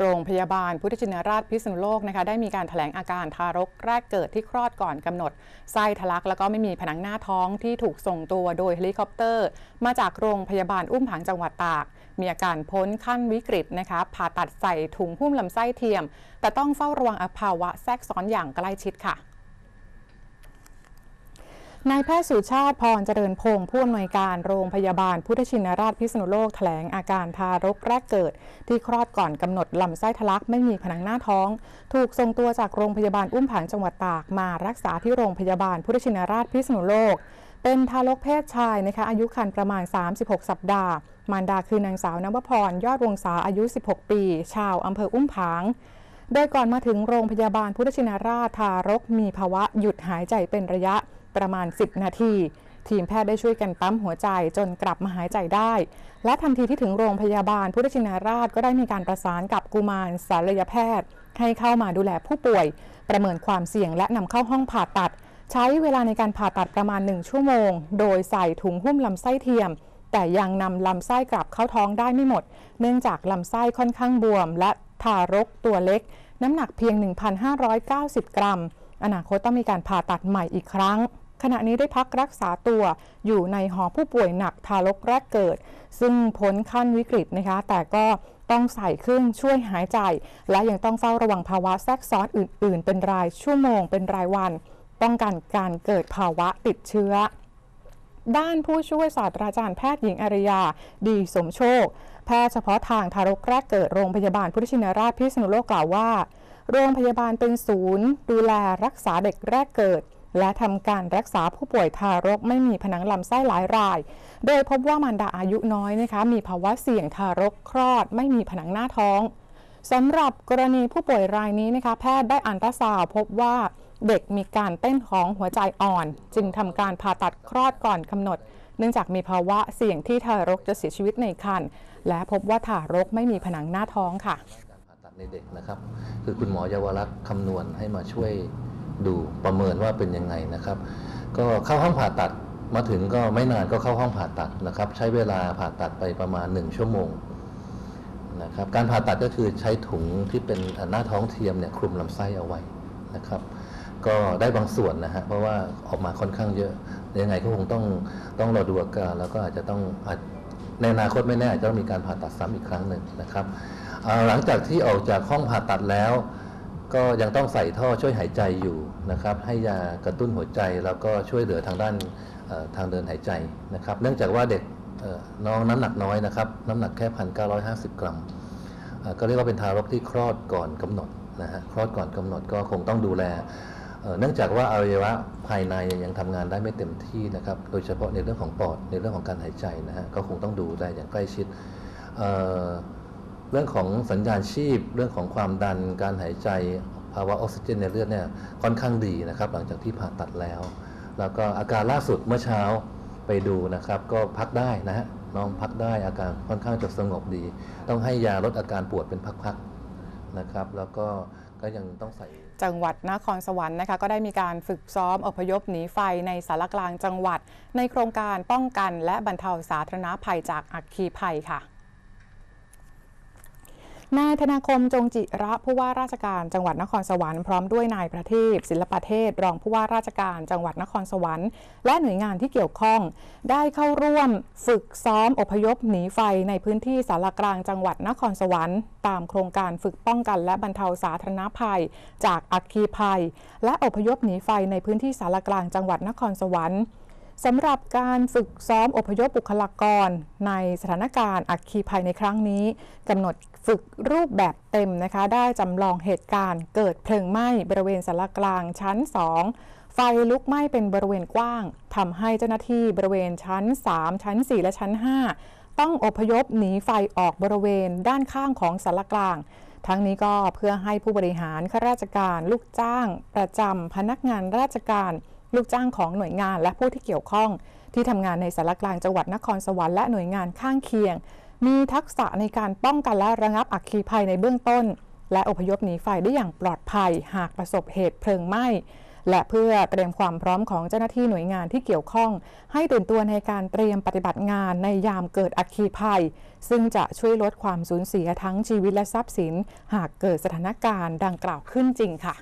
โรงพยาบาลพุทธชินราชพิษณุโลกนะคะได้มีการแถลงอาการทารกแรกเกิดที่คลอดก่อนกำหนด ไส้ทะลักแล้วก็ไม่มีผนังหน้าท้องที่ถูกส่งตัวโดยเฮลิคอปเตอร์ มาจากโรงพยาบาลอุ้มผางจังหวัดตาก มีอาการพ้นขั้นวิกฤตนะคะผ่าตัดใส่ถุงหุ้มลำไส้เทียม แต่ต้องเฝ้าระวังภาวะแทรกซ้อนอย่างใกล้ชิดค่ะ นายแพทย์สุชาติพรเจริญพงศ์ผู้อำนวยการโรงพยาบาลพุทธชินราชพิษณุโลกแถลงอาการทารกแรกเกิด ที่คลอดก่อนกำหนดลำไส้ทะลักไม่มีผนังหน้าท้อง ถูกส่งตัวจากโรงพยาบาลอุ้มผางจังหวัดตากมารักษาที่โรงพยาบาลพุทธชินราชพิษณุโลก เป็นทารกเพศชายนะคะอายุครรภ์ประมาณ 36 สัปดาห์ มารดาคือนางสาวนวพรยอดวงศาอายุ 16 ปี ชาวอำเภออุ้มผางโดยก่อนมาถึงโรงพยาบาลพุทธชินราชทารกมีภาวะหยุดหายใจเป็นระยะ ประมาณ 10 นาที ทีมแพทย์ได้ช่วยกันปั๊มหัวใจจนกลับมาหายใจได้ และทันทีที่ถึงโรงพยาบาลพุทธชินราชก็ได้มีการประสานกับกุมารศัลยแพทย์ ให้เข้ามาดูแลผู้ป่วย ประเมินความเสี่ยงและนำเข้าห้องผ่าตัด ใช้เวลาในการผ่าตัดประมาณ 1 ชั่วโมง โดยใส่ถุงหุ้มลำไส้เทียมแต่ยังนำลำไส้กลับเข้าท้องได้ไม่หมด เนื่องจากลำไส้ค่อนข้างบวม และทารกตัวเล็ก น้ำหนักเพียง 1,590 กรัม อนาคตต้องมีการผ่าตัดใหม่อีกครั้ง ขณะนี้ได้พักรักษาตัวอยู่ในหอผู้ป่วยหนักทารกแรกเกิด ซึ่งพ้นขั้นวิกฤตนะคะ แต่ก็ต้องใส่เครื่องช่วยหายใจ และยังต้องเฝ้าระวังภาวะแทรกซ้อนอื่น ๆ เป็นรายชั่วโมง เป็นรายวัน ป้องกันการเกิดภาวะติดเชื้อ ด้านผู้ช่วยศาสตราจารย์แพทย์หญิงอริยา ดีสมโชค แพทย์เฉพาะทางทารกแรกเกิดโรงพยาบาลพุทธชินราชพิษณุโลกกล่าวว่า โรงพยาบาลเป็นศูนย์ ดูแลรักษาเด็กแรกเกิด และทำการรักษาผู้ป่วยทารกไม่มีผนังลำไส้หลายราย โดยพบว่ามารดาอายุน้อยนะคะมีภาวะเสี่ยงทารกคลอด ไม่มีผนังหน้าท้องสำหรับกรณีผู้ป่วยรายนี้นะคะแพทย์ได้อันตราซาวพบว่าเด็กมีการเต้นของหัวใจอ่อน จึงทำการผ่าตัดคลอดก่อนกำหนด เนื่องจากมีภาวะเสี่ยงที่ทารกจะเสียชีวิตในครรภ์และพบว่าทารกไม่มีผนังหน้าท้องค่ะ การผ่าตัดในเด็กนะครับ คือคุณหมอเยาวรักษ์คำนวณให้มาช่วย ดูประเมินว่าเป็นยังไงนะครับ ก็เข้าห้องผ่าตัดมาถึงก็ไม่นานก็เข้าห้องผ่าตัดนะครับ ใช้เวลาผ่าตัดไปประมาณ 1 ชั่วโมงนะครับการผ่าตัดก็คือใช้ถุงที่เป็นหน้าท้องเทียมเนี่ยคลุมลำไส้เอาไว้นะครับ ก็ได้บางส่วนนะฮะเพราะว่าออกมาค่อนข้างเยอะยังไงก็คงต้องต้องรอดูอาการแล้วก็อาจจะต้องในอนาคตไม่แน่อาจจะต้องมีการผ่าตัดซ้ำอีกครั้งหนึ่งนะครับหลังจากที่ออกจากห้องผ่าตัดแล้ว ก็ยังต้องใส่ท่อช่วยหายใจอยู่นะครับ ให้ยากระตุ้นหัวใจแล้วก็ช่วยเหลือทางด้านทางเดินหายใจนะครับ เนื่องจากว่าเด็กน้องน้ำหนักน้อยนะครับ น้ำหนักแค่พันเก้าร้อยห้าสิบกรัมก็เรียกว่าเป็นทารกที่คลอดก่อนกำหนดนะฮะคลอดก่อนกำหนดก็คงต้องดูแล เนื่องจากว่าอวัยวะภายในยังทำงานได้ไม่เต็มที่นะครับ โดยเฉพาะในเรื่องของปอดในเรื่องของการหายใจนะฮะก็คงต้องดูแลอย่างใกล้ชิด เรื่องของสัญญาณชีพ เรื่องของความดันการหายใจภาวะออกซิเจนในเลือดเนี่ยค่อนข้างดีนะครับ หลังจากที่ผ่าตัดแล้ว แล้วก็อาการล่าสุดเมื่อเช้าไปดูนะครับ ก็พักได้นะฮะน้องพักได้อาการค่อนข้างจะสงบดี ต้องให้ยาลดอาการปวดเป็นพักๆนะครับ แล้วก็ก็ยังต้องใส่จังหวัดนครสวรรค์นะคะก็ได้มีการฝึกซ้อมอพยพหนีไฟในสารกลางจังหวัด ในโครงการป้องกันและบรรเทาสาธารณภัยจากอัคคีภัยค่ะ นายธนาคมจงจิระผู้ว่าราชการจังหวัดนครสวรรค์พร้อมด้วยนายประทีปศิลปเทศ รองผู้ว่าราชการจังหวัดนครสวรรค์ และหน่วยงานที่เกี่ยวข้อง ได้เข้าร่วมฝึกซ้อมอพยพหนีไฟในพื้นที่สารกลางจังหวัดนครสวรรค์ ตามโครงการฝึกป้องกันและบรรเทาสาธารณภัย จากอัคคีภัย และอพยพหนีไฟในพื้นที่สารกลางจังหวัดนครสวรรค์ สำหรับการฝึกซ้อมอพยพบุคลากร ในสถานการณ์อัคคีภัยในครั้งนี้กำหนดฝึกรูปแบบเต็มนะคะ ได้จำลองเหตุการณ์เกิดเพลิงไหม้บริเวณสารกลางชั้น 2 ไฟลุกไหม้เป็นบริเวณกว้างทำให้เจ้าหน้าที่บริเวณชั้น 3 ชั้น 4 และชั้น 5 ต้องอพยพหนีไฟออกบริเวณด้านข้างของสารกลางทั้งนี้ก็เพื่อให้ผู้บริหารข้าราชการ ลูกจ้าง ประจำพนักงานราชการ ลูกจ้างของหน่วยงานและผู้ที่เกี่ยวข้อง ที่ทำงานในสารกลางจังหวัดนครสวรรค์และหน่วยงานข้างเคียง มีทักษะในการป้องกันและระงับอัคคีภัยในเบื้องต้น และอพยพหนีไฟได้อย่างปลอดภัย หากประสบเหตุเพลิงไหม้และเพื่อเตรียมความพร้อมของเจ้าหน้าที่หน่วยงานที่เกี่ยวข้อง ให้ตื่นตัวในการเตรียมปฏิบัติงานในยามเกิดอัคคีภัย ซึ่งจะช่วยลดความสูญเสียทั้งชีวิตและทรัพย์สิน หากเกิดสถานการณ์ดังกล่าวขึ้นจริงค่ะ